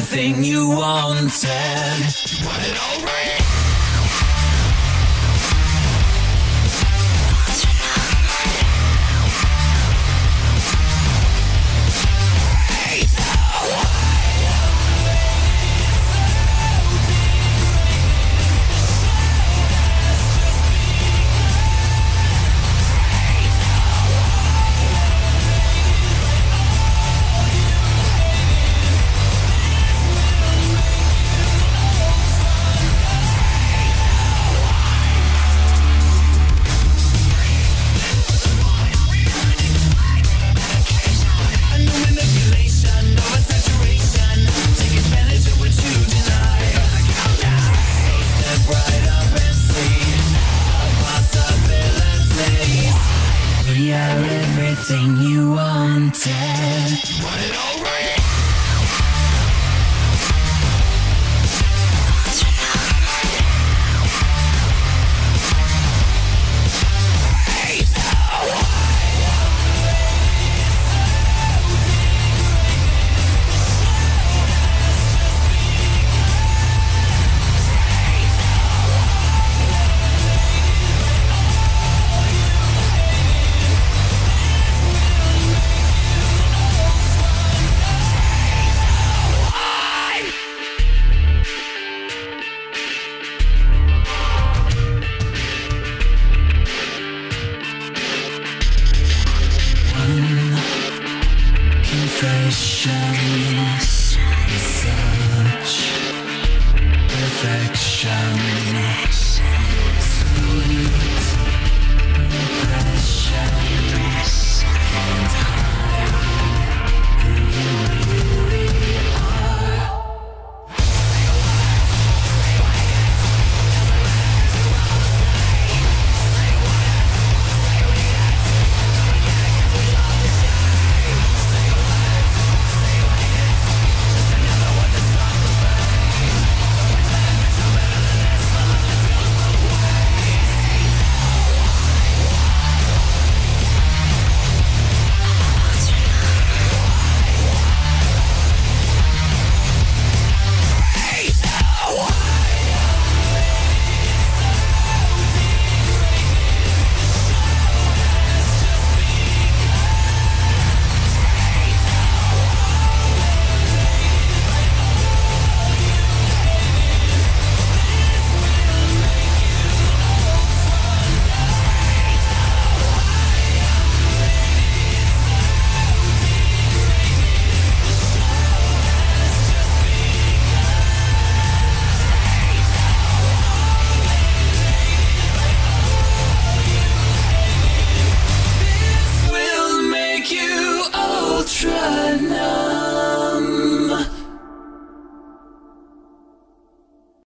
everything you wanted. We are everything you wanted. Want it all right. Confession Such perfection